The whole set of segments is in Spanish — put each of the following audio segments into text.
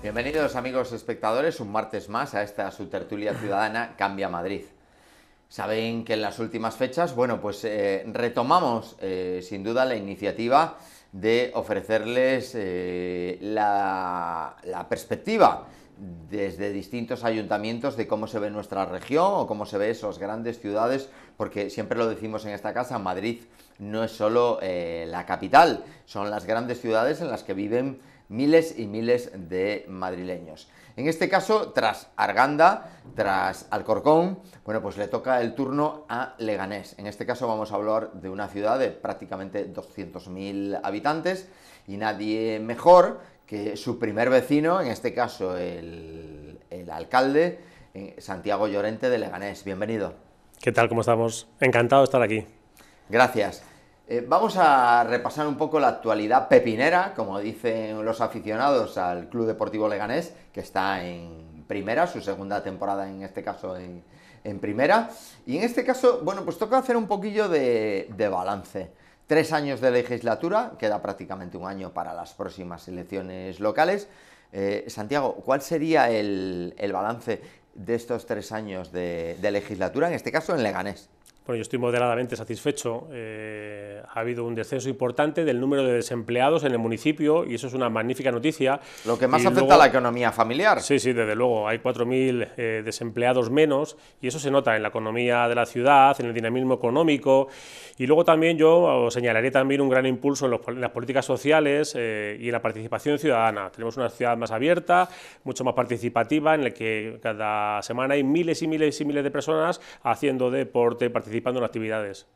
Bienvenidos amigos espectadores, un martes más a esta su tertulia ciudadana Cambia Madrid. Saben que en las últimas fechas, bueno, pues eh, retomamos eh, sin duda la iniciativa de ofrecerles eh, la, la perspectiva desde distintos ayuntamientos de cómo se ve nuestra región o cómo se ve esas grandes ciudades, porque siempre lo decimos en esta casa, Madrid no es solo eh, la capital, son las grandes ciudades en las que viven miles y miles de madrileños. En este caso, tras Arganda, tras Alcorcón, bueno, pues le toca el turno a Leganés. En este caso vamos a hablar de una ciudad de prácticamente 200.000 habitantes y nadie mejor que su primer vecino, en este caso el, el alcalde, eh, Santiago Llorente de Leganés. Bienvenido. ¿Qué tal? ¿Cómo estamos? Encantado de estar aquí. Gracias. Eh, vamos a repasar un poco la actualidad pepinera, como dicen los aficionados al Club Deportivo Leganés, que está en primera, su segunda temporada en este caso en, primera. Y en este caso, bueno, pues toca hacer un poquillo de, balance. Tres años de legislatura, queda prácticamente un año para las próximas elecciones locales. Eh, Santiago, ¿cuál sería el, balance de estos tres años de legislatura, en este caso en Leganés? Bueno, yo estoy moderadamente satisfecho. Eh, ha habido un descenso importante del número de desempleados en el municipio y eso es una magnífica noticia. Lo que más y afecta luego, a la economía familiar. Sí, sí, desde luego. Hay 4.000 eh, desempleados menos y eso se nota en la economía de la ciudad, en el dinamismo económico. Y luego también yo señalaré también un gran impulso en, los, en las políticas sociales eh, y en la participación ciudadana. Tenemos una ciudad más abierta, mucho más participativa, en la que cada semana hay miles y miles y miles de personas haciendo deporte, participando participando en actividades.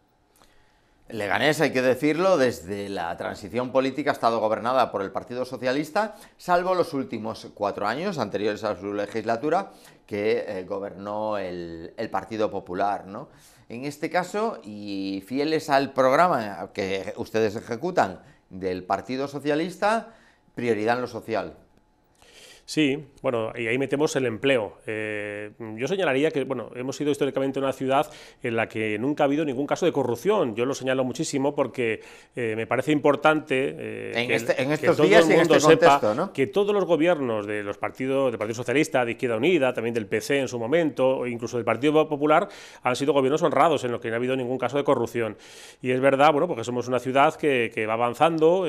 Leganés, hay que decirlo, desde la transición política ha estado gobernada por el Partido Socialista, salvo los últimos cuatro años anteriores a su legislatura, que eh, gobernó el, Partido Popular. ¿no? En este caso, y fieles al programa que ustedes ejecutan del Partido Socialista, prioridad en lo social. Sí, bueno, y ahí metemos el empleo. Eh, yo señalaría que, bueno, hemos sido históricamente una ciudad en la que nunca ha habido ningún caso de corrupción. Yo lo señalo muchísimo porque eh, me parece importante eh, en, que, este, en, estos que días todo el mundo en este contexto, sepa ¿no? que todos los gobiernos de los partidos, del Partido Socialista, de Izquierda Unida, también del PC en su momento, incluso del Partido Popular, han sido gobiernos honrados en los que no ha habido ningún caso de corrupción. Y es verdad, bueno, porque somos una ciudad que, que va avanzando,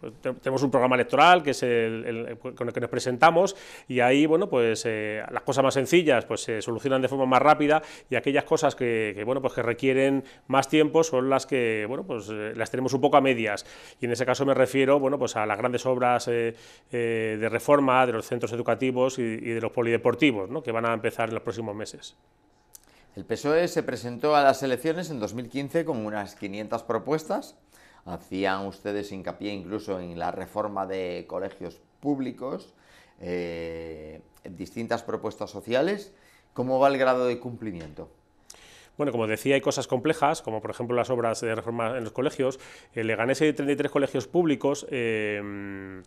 pues, tenemos un programa electoral que es el, el, con el que nos presentamos y ahí, bueno, pues eh, las cosas más sencillas pues se solucionan de forma más rápida y aquellas cosas que, bueno, pues que requieren más tiempo son las que, bueno, pues eh, las tenemos un poco a medias y en ese caso me refiero, bueno, pues a las grandes obras eh de reforma de los centros educativos y, y de los polideportivos, ¿no? que van a empezar en los próximos meses. El PSOE se presentó a las elecciones en 2015 con unas 500 propuestas. Hacían ustedes hincapié incluso en la reforma de colegios públicos, eh, distintas propuestas sociales. ¿Cómo va el grado de cumplimiento? Bueno, como decía, hay cosas complejas, como por ejemplo las obras de reforma en los colegios. En Leganés hay 33 colegios públicos, eh,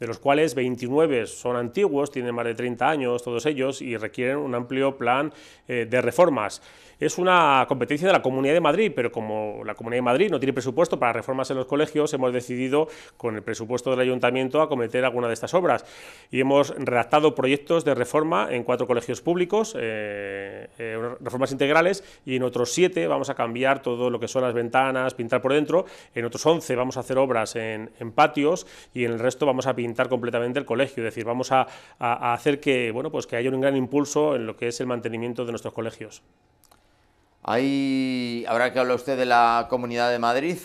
de los cuales 29 son antiguos, tienen más de 30 años todos ellos y requieren un amplio plan eh, de reformas. Es una competencia de la Comunidad de Madrid, pero como la Comunidad de Madrid no tiene presupuesto para reformas en los colegios, hemos decidido con el presupuesto del Ayuntamiento acometer alguna de estas obras y hemos redactado proyectos de reforma en cuatro colegios públicos, eh, eh, reformas integrales, y en otros siete vamos a cambiar todo lo que son las ventanas, pintar por dentro, en otros 11 vamos a hacer obras en, en patios y en el resto vamos a pintar completamente el colegio, es decir, vamos a, a, a hacer que, bueno, pues que haya un gran impulso en lo que es el mantenimiento de nuestros colegios. Hay, ahora que habla usted de la Comunidad de Madrid,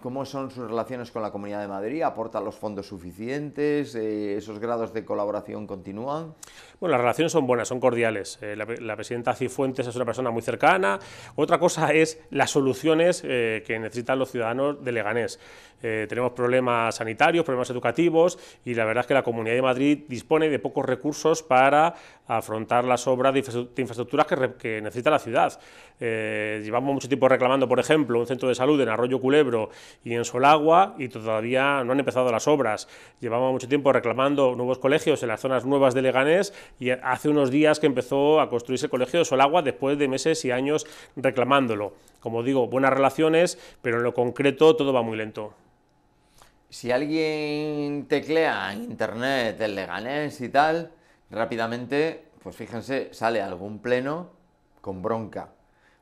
¿cómo son sus relaciones con la Comunidad de Madrid? ¿Aporta los fondos suficientes? ¿Esos grados de colaboración continúan? Bueno, las relaciones son buenas, son cordiales. Eh, la, presidenta Cifuentes es una persona muy cercana. Otra cosa es las soluciones eh, que necesitan los ciudadanos de Leganés. Eh, tenemos problemas sanitarios, problemas educativos y la verdad es que la Comunidad de Madrid dispone de pocos recursos para afrontar las obras de, infraestructuras que, que necesita la ciudad. Eh, llevamos mucho tiempo reclamando, por ejemplo, un centro de salud en Arroyo Culebro y en Solagua y todavía no han empezado las obras. Llevamos mucho tiempo reclamando nuevos colegios en las zonas nuevas de Leganés y hace unos días que empezó a construirse el colegio de Solagua después de meses y años reclamándolo. Como digo, buenas relaciones, pero en lo concreto todo va muy lento. si alguien teclea internet el Leganés y tal, rápidamente, pues fíjense, sale algún pleno con bronca.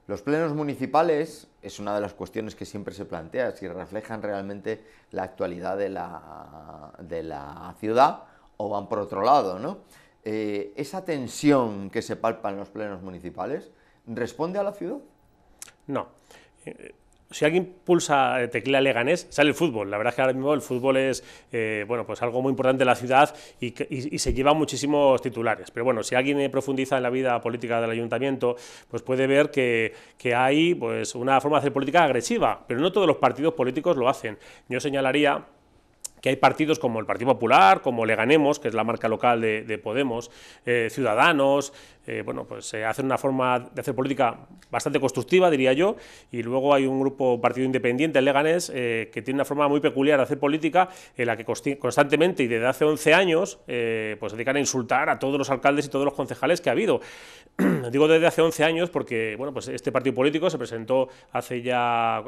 Los plenos municipales es una de las cuestiones que siempre se plantea, si reflejan realmente la actualidad de la, de la ciudad o van por otro lado, ¿no? Eh, esa tensión que se palpa en los plenos municipales, ¿responde a la ciudad? No. Eh, si alguien pulsa eh, teclea Leganés, sale el fútbol. La verdad es que ahora mismo el fútbol es bueno, pues algo muy importante en la ciudad y, se lleva muchísimos titulares. Pero bueno, si alguien profundiza en la vida política del ayuntamiento, pues puede ver que, que, hay pues, una forma de hacer política agresiva, pero no todos los partidos políticos lo hacen. Yo señalaría que hay partidos como el Partido Popular, como Leganemos, que es la marca local de, Podemos, eh, Ciudadanos, eh, bueno, pues se hace una forma de hacer política bastante constructiva, diría yo, y luego hay un grupo partido independiente, Leganés, eh, que tiene una forma muy peculiar de hacer política, en la que constantemente y desde hace 11 años, pues se dedican a insultar a todos los alcaldes y todos los concejales que ha habido. Digo desde hace 11 años porque, bueno, pues este partido político se presentó hace ya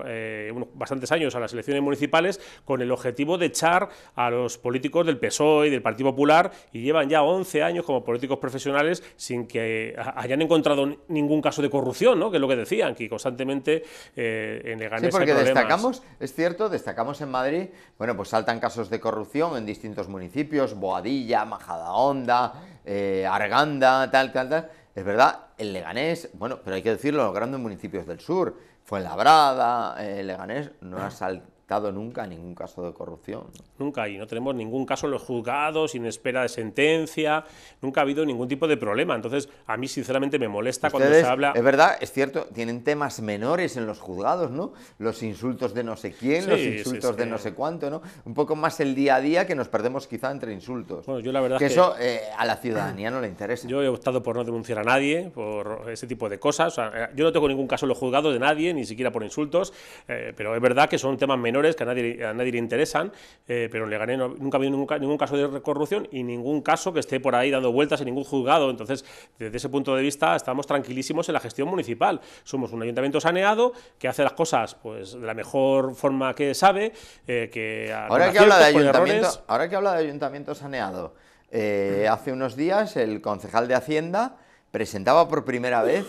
bastantes años a las elecciones municipales con el objetivo de echar a los políticos del PSOE y del Partido Popular y llevan ya 11 años como políticos profesionales sin que hayan encontrado ningún caso de corrupción, ¿no? que es lo que decían, que constantemente eh, en Leganés Sí, porque destacamos, es cierto, destacamos en Madrid, bueno, pues saltan casos de corrupción en distintos municipios, Boadilla, Majadahonda, eh, Arganda, tal, tal, tal. Es verdad, el Leganés, bueno, pero hay que decirlo, los grandes municipios del sur, Fuenlabrada, eh, Leganés, no ha saltado nunca ningún caso de corrupción. Nunca, y no tenemos ningún caso en los juzgados, sin espera de sentencia, nunca ha habido ningún tipo de problema. Entonces, a mí sinceramente me molesta cuando se habla... Es verdad, es cierto, tienen temas menores en los juzgados, ¿no? Los insultos de no sé quién, los insultos de no sé cuánto, ¿no? Un poco más el día a día que nos perdemos quizá entre insultos. Bueno, yo la verdad que, eso eh, a la ciudadanía no le interesa. Yo he optado por no denunciar a nadie por ese tipo de cosas. Eh, yo no tengo ningún caso en los juzgados de nadie, ni siquiera por insultos, eh, pero es verdad que son temas menores que a nadie, a nadie le interesan, eh, pero en Leganés nunca ha habido ningún, caso de corrupción y ningún caso que esté por ahí dando vueltas en ningún juzgado. Entonces, desde ese punto de vista, estamos tranquilísimos en la gestión municipal. Somos un ayuntamiento saneado que hace las cosas pues, de la mejor forma que sabe, eh, que ahora que, habla de ayuntamiento, ahora que habla de ayuntamiento saneado, eh, hace unos días el concejal de Hacienda presentaba por primera vez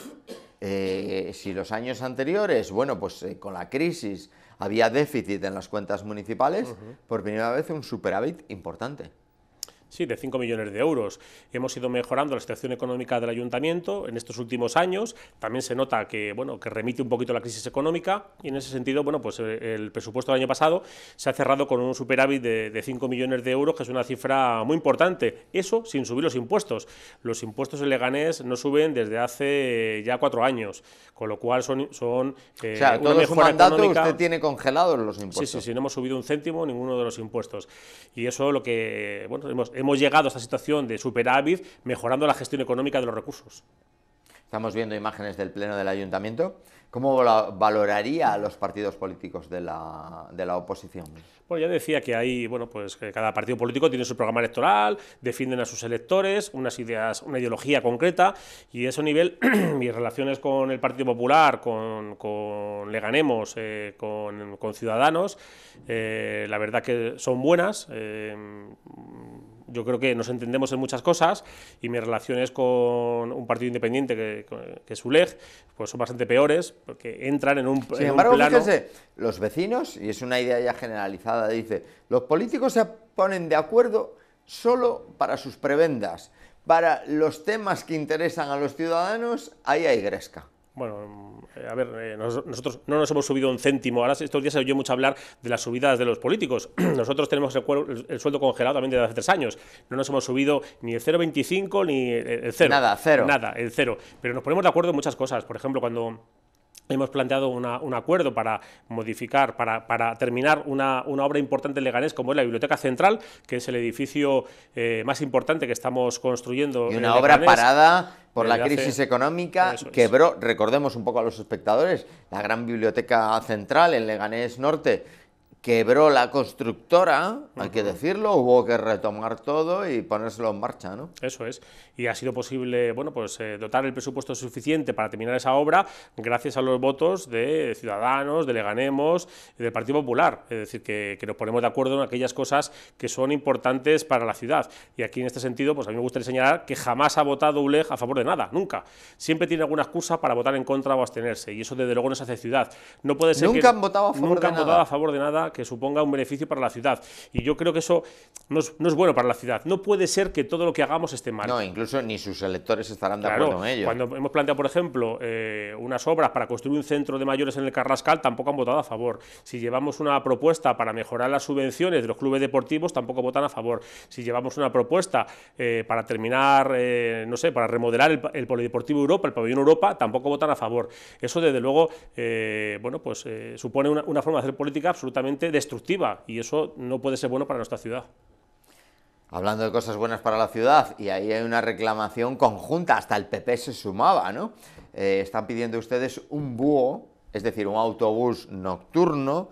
si los años anteriores, bueno, pues con la crisis había déficit en las cuentas municipales, por primera vez un superávit importante. Sí, de 5 millones de euros. Hemos ido mejorando la situación económica del ayuntamiento en estos últimos años. También se nota que, bueno, que remite un poquito la crisis económica y en ese sentido, bueno, pues eh, el presupuesto del año pasado se ha cerrado con un superávit de, de 5 millones de euros, que es una cifra muy importante. Eso sin subir los impuestos. Los impuestos en Leganés no suben desde hace ya cuatro años, con lo cual son, son eh, o sea, todo su mandato usted tiene congelados los impuestos. Sí, sí, sí, no hemos subido un céntimo ninguno de los impuestos. Y eso lo que, bueno, hemos hemos llegado a esta situación de superávit mejorando la gestión económica de los recursos. Estamos viendo imágenes del Pleno del Ayuntamiento. ¿Cómo valoraría a los partidos políticos de la, de la, oposición? Bueno, ya decía que hay, bueno, pues que cada partido político tiene su programa electoral, defienden a sus electores, unas ideas, una ideología concreta, y a ese nivel, mis relaciones con el Partido Popular, con, con Leganemos, eh, con, con, Ciudadanos, eh, la verdad que son buenas. Eh, yo creo que nos entendemos en muchas cosas y mis relaciones con un partido independiente que, que es ULEG pues son bastante peores porque entran en un, Sin embargo, fíjese, los vecinos, y es una idea ya generalizada, dice, los políticos se ponen de acuerdo solo para sus prebendas. Para los temas que interesan a los ciudadanos, ahí hay gresca. Bueno, eh, a ver, eh, nosotros no nos hemos subido un céntimo. Ahora estos días se oyó mucho hablar de las subidas de los políticos. Nosotros tenemos el, sueldo congelado también desde hace tres años. No nos hemos subido ni el 0,25 ni el cero. Nada, cero. Nada, el cero. Pero nos ponemos de acuerdo en muchas cosas. Por ejemplo, cuando hemos planteado un acuerdo para modificar, para, para terminar una, una, obra importante en Leganés, como es la Biblioteca Central, que es el edificio eh, más importante que estamos construyendo. Y una obra parada por la crisis económica, quebró, recordemos un poco a los espectadores, la gran Biblioteca Central en Leganés Norte, quebró la constructora, hay que decirlo, hubo que retomar todo y ponérselo en marcha, ¿no? Eso es. Y ha sido posible, bueno, pues eh, dotar el presupuesto suficiente para terminar esa obra gracias a los votos de Ciudadanos, de Leganemos y del Partido Popular. Es decir, que, nos ponemos de acuerdo en aquellas cosas que son importantes para la ciudad. Y aquí, en este sentido, pues a mí me gustaría señalar que jamás ha votado ULEG a favor de nada, nunca. Siempre tiene alguna excusa para votar en contra o abstenerse. Y eso, desde luego, no se hace ciudad. No puede ser nunca han votado a favor nunca han votado a favor de nada que suponga un beneficio para la ciudad. Y yo creo que eso no es, bueno para la ciudad. No puede ser que todo lo que hagamos esté mal. No, incluso ni sus electores estarán de acuerdo en ello. Cuando hemos planteado, por ejemplo, eh, unas obras para construir un centro de mayores en el Carrascal, tampoco han votado a favor. Si llevamos una propuesta para mejorar las subvenciones de los clubes deportivos, tampoco votan a favor. Si llevamos una propuesta eh, para terminar, eh, no sé, para remodelar el, Polideportivo Europa, el Pabellón Europa, tampoco votan a favor. Eso, desde luego, bueno, pues supone una, una forma de hacer política absolutamente destructiva y eso no puede ser bueno para nuestra ciudad. Hablando de cosas buenas para la ciudad, y ahí hay una reclamación conjunta, hasta el PP se sumaba, ¿no? Eh, están pidiendo ustedes un búho, es decir, un autobús nocturno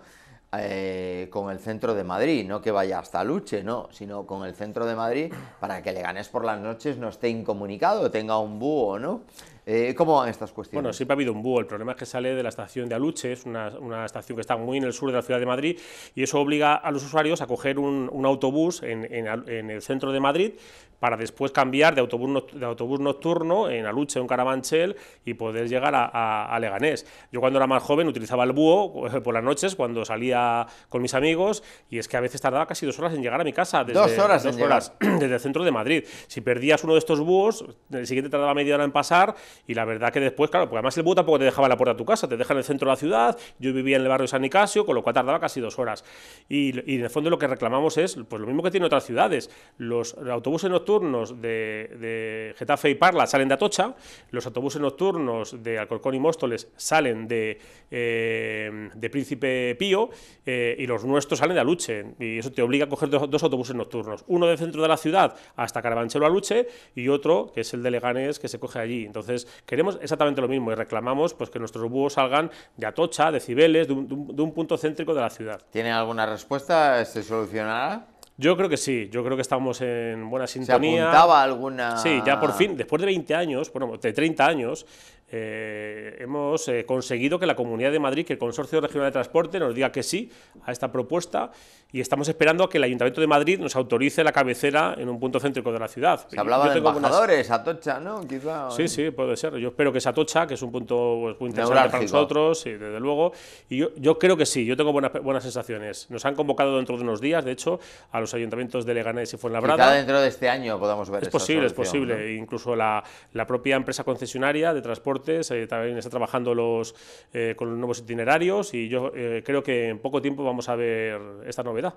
eh, con el centro de Madrid, no que vaya hasta Luche, no, sino con el centro de Madrid para que le ganes por las noches no esté incomunicado, tenga un búho, ¿no? Eh, ¿Cómo van estas cuestiones? Bueno, siempre ha habido un búho. El problema es que sale de la estación de Aluche, es una, estación que está muy en el sur de la ciudad de Madrid, y eso obliga a los usuarios a coger un, autobús en, el centro de Madrid para después cambiar de autobús, de autobús nocturno en Aluche o en Carabanchel y poder llegar a, Leganés. Yo cuando era más joven utilizaba el búho por las noches cuando salía con mis amigos y es que a veces tardaba casi dos horas en llegar a mi casa. Desde, dos horas, dos horas desde el centro de Madrid. Si perdías uno de estos búhos, el siguiente tardaba media hora en pasar y la verdad que después, claro, porque además el búho tampoco te dejaba en la puerta de tu casa, te deja en el centro de la ciudad, yo vivía en el barrio de San Nicasio, con lo cual tardaba casi dos horas. Y, y en el fondo lo que reclamamos es pues lo mismo que tienen otras ciudades, los autobuses nocturnos de, Getafe y Parla salen de Atocha, los autobuses nocturnos de Alcorcón y Móstoles salen de, eh, de Príncipe Pío eh, y los nuestros salen de Aluche. Y eso te obliga a coger dos, autobuses nocturnos, uno del centro de la ciudad hasta Carabanchelo Aluche y otro que es el de Leganés que se coge allí. Entonces, queremos exactamente lo mismo y reclamamos pues, que nuestros búhos salgan de Atocha, de Cibeles, de un, punto céntrico de la ciudad. ¿Tiene alguna respuesta? ¿Se solucionará? Yo creo que sí, yo creo que estamos en buena sintonía. ¿Se apuntaba alguna...? Sí, ya por fin, después de 20 años, bueno, de 30 años, eh, hemos eh, conseguido que la Comunidad de Madrid, que el Consorcio Regional de Transporte nos diga que sí a esta propuesta y estamos esperando a que el Ayuntamiento de Madrid nos autorice la cabecera en un punto céntrico de la ciudad. Se hablaba de embajadores, Atocha, ¿no? Sí, sí, puede ser. Yo espero que es Atocha, que es un punto pues, muy interesante para nosotros, y desde luego. Y yo, yo, creo que sí, yo tengo buenas, buenas sensaciones. Nos han convocado dentro de unos días, de hecho, a los ayuntamientos de Leganés y Fuenlabrada. Quizá dentro de este año podamos ver Es posible, es posible. Incluso la, la propia empresa concesionaria de transporte también está trabajando los, eh, con los nuevos itinerarios y yo eh, creo que en poco tiempo vamos a ver esta novedad.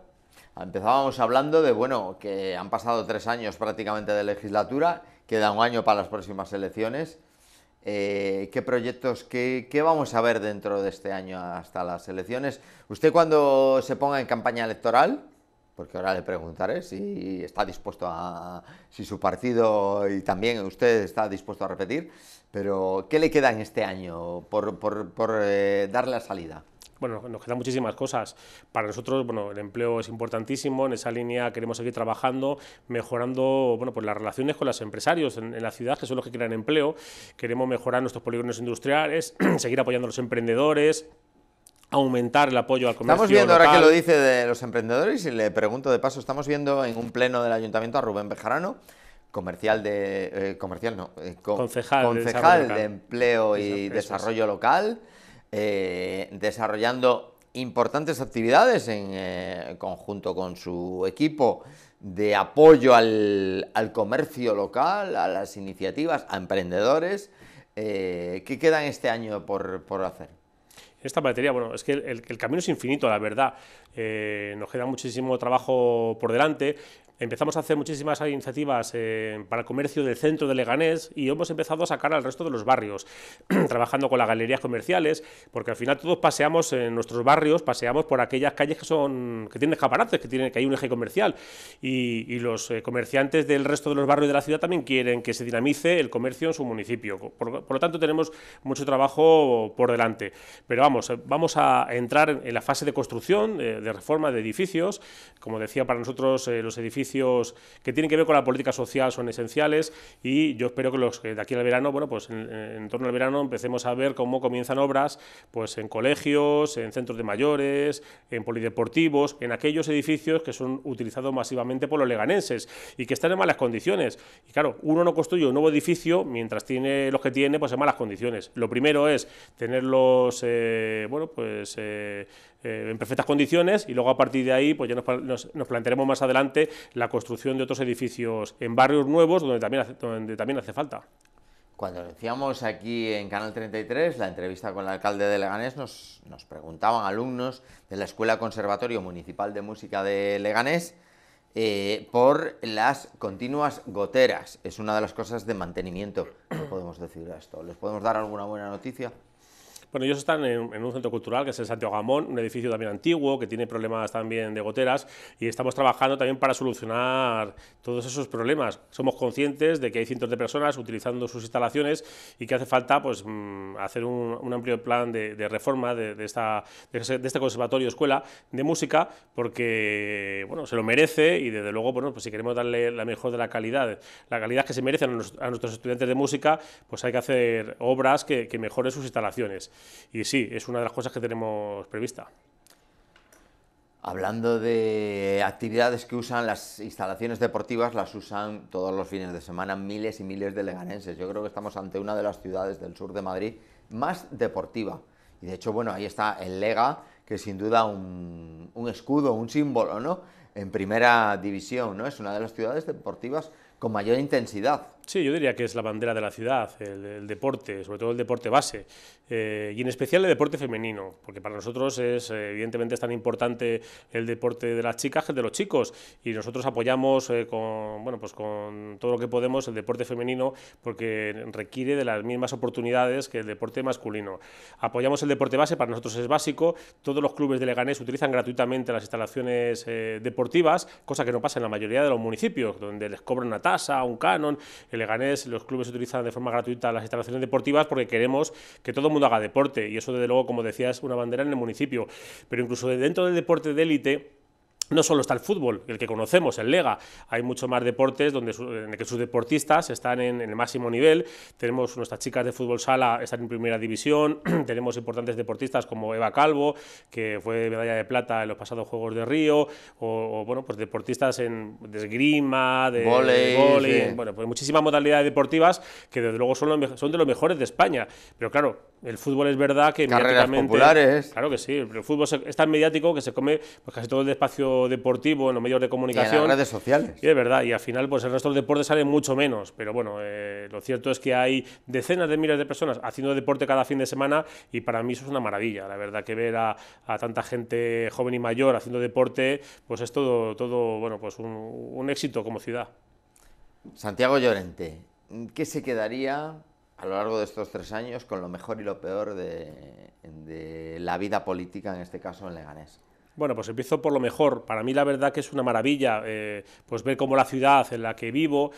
Empezábamos hablando de, bueno, que han pasado tres años prácticamente de legislatura, queda un año para las próximas elecciones. Eh, ¿Qué proyectos, qué, qué, vamos a ver dentro de este año hasta las elecciones? Usted cuando se ponga en campaña electoral, porque ahora le preguntaré si está dispuesto a, si su partido y también usted está dispuesto a repetir, pero ¿qué le queda en este año por, eh, darle la salida? bueno, nos quedan muchísimas cosas. Para nosotros, bueno, el empleo es importantísimo, en esa línea queremos seguir trabajando, mejorando, bueno, pues las relaciones con los empresarios en, la ciudad, que son los que crean empleo. Queremos mejorar nuestros polígonos industriales, seguir apoyando a los emprendedores, aumentar el apoyo al comercio Estamos viendo, ahora que lo dice de los emprendedores, y le pregunto de paso, estamos viendo en un pleno del ayuntamiento a Rubén Bejarano, comercial de... Eh, comercial no, eh, concejal, de, Empleo y Desarrollo Local, eh, desarrollando importantes actividades en conjunto con su equipo de apoyo al, al, comercio local, a las iniciativas, a emprendedores. ¿Qué quedan este año por, por hacer? Esta materia, bueno, es que el, camino es infinito, la verdad. Eh, nos queda muchísimo trabajo por delante. Empezamos a hacer muchísimas iniciativas eh, para el comercio del centro de Leganés y hemos empezado a sacar al resto de los barrios, trabajando con las galerías comerciales, porque al final todos paseamos en nuestros barrios, paseamos por aquellas calles que son que tienen escaparates, que tienen que hay un eje comercial y, los eh, comerciantes del resto de los barrios de la ciudad también quieren que se dinamice el comercio en su municipio. Por, lo tanto, tenemos mucho trabajo por delante. Pero vamos, vamos a entrar en la fase de construcción, de, reforma de edificios. Como decía, para nosotros eh, los edificios que tienen que ver con la política social son esenciales y yo espero que los de aquí al verano, bueno, pues en, torno al verano empecemos a ver cómo comienzan obras pues en colegios, en centros de mayores, en polideportivos, en aquellos edificios que son utilizados masivamente por los leganenses y que están en malas condiciones. Y claro, uno no construye un nuevo edificio mientras tiene los que tiene pues en malas condiciones. Lo primero es tenerlos, eh, bueno, pues eh, eh, en perfectas condiciones y luego a partir de ahí pues ya nos, plantearemos más adelante la construcción de otros edificios en barrios nuevos donde también hace, donde también hace falta. Cuando decíamos aquí en Canal 33 la entrevista con el alcalde de Leganés, nos, nos preguntaban alumnos de la Escuela Conservatorio Municipal de Música de Leganés eh, por las continuas goteras. Es una de las cosas de mantenimiento. ¿Qué podemos decir esto? ¿Les podemos dar alguna buena noticia? Bueno, ellos están en, un centro cultural que es el Santiago Gamón, un edificio también antiguo que tiene problemas también de goteras y estamos trabajando también para solucionar todos esos problemas. Somos conscientes de que hay cientos de personas utilizando sus instalaciones y que hace falta pues, mm, hacer un, amplio plan de, reforma de, esta, de, este conservatorio escuela de música porque bueno, se lo merece y desde luego bueno, pues si queremos darle la mejor de la calidad, la calidad que se merecen a, nuestros estudiantes de música, pues hay que hacer obras que, que mejoren sus instalaciones. Y sí, es una de las cosas que tenemos prevista. Hablando de actividades que usan las instalaciones deportivas, las usan todos los fines de semana miles y miles de leganenses. Yo creo que estamos ante una de las ciudades del sur de Madrid más deportiva. Y de hecho, bueno, ahí está el Lega, que sin duda un, un escudo, un símbolo, ¿no? En primera división, ¿no? Es una de las ciudades deportivas con mayor intensidad. Sí, yo diría que es la bandera de la ciudad, el, deporte, sobre todo el deporte base, eh, y en especial el deporte femenino, porque para nosotros es, eh, evidentemente, es tan importante el deporte de las chicas que el de los chicos, y nosotros apoyamos eh, con, bueno, pues con todo lo que podemos el deporte femenino, porque requiere de las mismas oportunidades que el deporte masculino. Apoyamos el deporte base, para nosotros es básico, todos los clubes de Leganés utilizan gratuitamente las instalaciones deportivas, cosa que no pasa en la mayoría de los municipios, donde les cobran una tasa, un canon, el Leganés, los clubes utilizan de forma gratuita las instalaciones deportivas porque queremos que todo el mundo haga deporte y eso desde luego, como decía, es una bandera en el municipio. Pero incluso dentro del deporte de élite, no solo está el fútbol, el que conocemos, el Lega, hay mucho más deportes donde en que sus deportistas están en, el máximo nivel. Tenemos nuestras chicas de fútbol sala, están en primera división. Tenemos importantes deportistas como Eva Calvo, que fue medalla de plata en los pasados Juegos de Río, o, bueno, pues deportistas en, de esgrima, de volei, bueno, pues muchísimas modalidades deportivas que desde luego son, son de los mejores de España. Pero claro, el fútbol es verdad que Carreras populares. Claro que sí, el fútbol es tan mediático que se come pues, casi todo el espacio deportivo en los medios de comunicación. Y en las redes sociales. Y es verdad, y al final pues el resto del deporte sale mucho menos, pero bueno, eh, lo cierto es que hay decenas de miles de personas haciendo deporte cada fin de semana y para mí eso es una maravilla, la verdad que ver a, tanta gente joven y mayor haciendo deporte, pues es todo, todo bueno, pues un, un éxito como ciudad. Santiago Llorente, ¿qué se quedaría a lo largo de estos tres años con lo mejor y lo peor de, la vida política, en este caso en Leganés? Bueno, pues empiezo por lo mejor. Para mí la verdad que es una maravilla eh, pues ver cómo la ciudad en la que vivo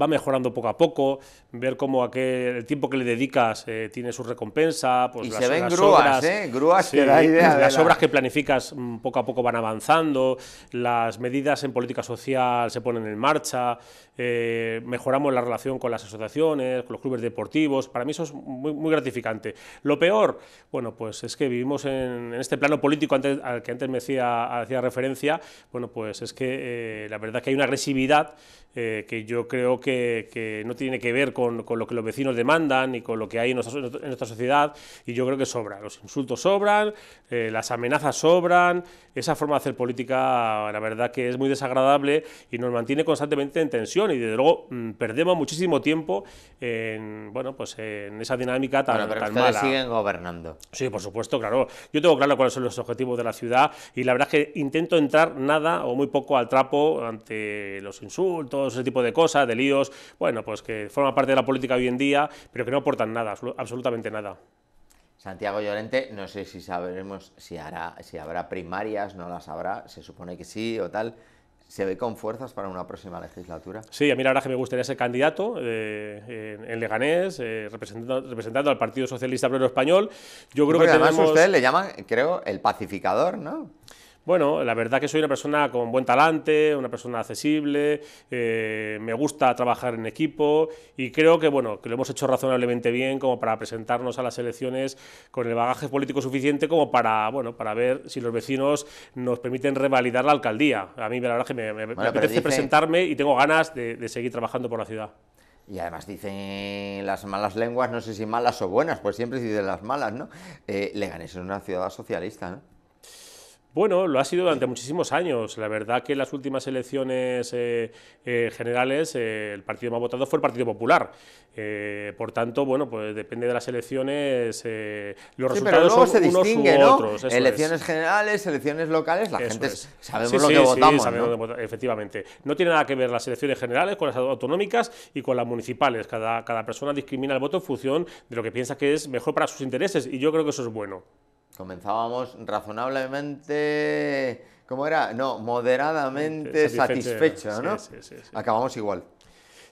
va mejorando poco a poco, ver cómo aquel, el tiempo que le dedicas eh, tiene su recompensa. Pues y se ven grúas, obras, ¿eh? Grúas que da idea. Las obras que planificas mm, poco a poco van avanzando, las medidas en política social se ponen en marcha, eh, mejoramos la relación con las asociaciones, con los clubes deportivos. Para mí eso es muy, muy gratificante. Lo peor, bueno, pues es que vivimos en, este plano político antes, al que antes me hacía, hacía referencia, bueno, pues es que la verdad que hay una agresividad que yo creo que, no tiene que ver con, lo que los vecinos demandan y con lo que hay en nuestra, sociedad y yo creo que sobra. Los insultos sobran, eh, las amenazas sobran, esa forma de hacer política la verdad que es muy desagradable y nos mantiene constantemente en tensión y desde luego mm, perdemos muchísimo tiempo en, bueno, pues en esa dinámica tan, bueno, pero tan mala. siguen gobernando. Sí, por supuesto, claro. Yo tengo claro cuáles son los objetivos de la ciudad y la verdad es que intento entrar nada o muy poco al trapo ante los insultos, ese tipo de cosas, de líos, bueno, pues que forman parte de la política hoy en día, pero que no aportan nada, absolu- absolutamente nada. Santiago Llorente, no sé si sabremos si, hará, si habrá primarias, no las habrá, se supone que sí o tal. ¿Se ve con fuerzas para una próxima legislatura? Sí, a mí la verdad que me gustaría ser candidato eh, en, en Leganés, eh, representando, representando al Partido Socialista Obrero Español. Yo creo Porque que además tenemos... ustedes le llaman, creo, el pacificador, ¿no? Bueno, la verdad que soy una persona con buen talante, una persona accesible, eh, me gusta trabajar en equipo y creo que bueno que lo hemos hecho razonablemente bien como para presentarnos a las elecciones con el bagaje político suficiente como para bueno para ver si los vecinos nos permiten revalidar la alcaldía. A mí la verdad que me, me- me pero apetece dice- presentarme y tengo ganas de, de seguir trabajando por la ciudad. Y además dicen las malas lenguas, no sé si malas o buenas, pues siempre se dicen las malas, ¿no? Eh, Leganés es una ciudad socialista, ¿no? Bueno, lo ha sido durante muchísimos años. La verdad que en las últimas elecciones eh, eh, generales eh, el partido más votado fue el Partido Popular. Eh, por tanto, bueno, pues depende de las elecciones, eh, los Sí, pero resultados luego son se unos distingue, u ¿no? otros. eso Elecciones es. generales, elecciones locales, la Eso gente es. sabemos Sí, lo que sí, votamos, sabemos ¿no? lo que vota- efectivamente. No tiene nada que ver las elecciones generales con las autonómicas y con las municipales. Cada, cada persona discrimina el voto en función de lo que piensa que es mejor para sus intereses y yo creo que eso es bueno. Comenzábamos razonablemente, ¿cómo era? No, moderadamente Satisfecho, satisfecho, ¿no? sí, sí, sí, sí. Acabamos igual.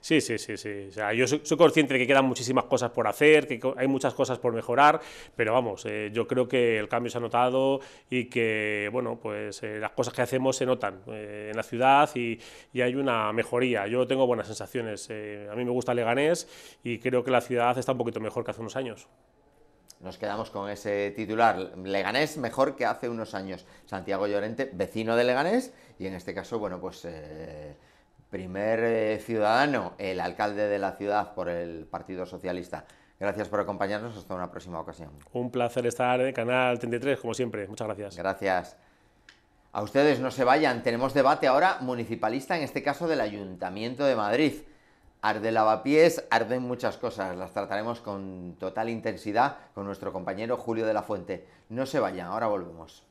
Sí, sí, sí, sí. O sea, yo soy, soy consciente de que quedan muchísimas cosas por hacer, que hay muchas cosas por mejorar, pero vamos, eh, yo creo que el cambio se ha notado y que, bueno, pues eh, las cosas que hacemos se notan eh, en la ciudad y, y hay una mejoría. Yo tengo buenas sensaciones. eh, a mí me gusta Leganés y creo que la ciudad está un poquito mejor que hace unos años. Nos quedamos con ese titular. Leganés mejor que hace unos años. Santiago Llorente, vecino de Leganés, y en este caso, bueno, pues eh, primer eh, ciudadano, el alcalde de la ciudad por el Partido Socialista. Gracias por acompañarnos. Hasta una próxima ocasión. Un placer estar en Canal 33, como siempre. Muchas gracias. Gracias. A ustedes no se vayan. Tenemos debate ahora municipalista, en este caso del Ayuntamiento de Madrid. Arde lavapiés, arden muchas cosas. Las trataremos con total intensidad con nuestro compañero Julio de la Fuente. No se vayan, ahora volvemos.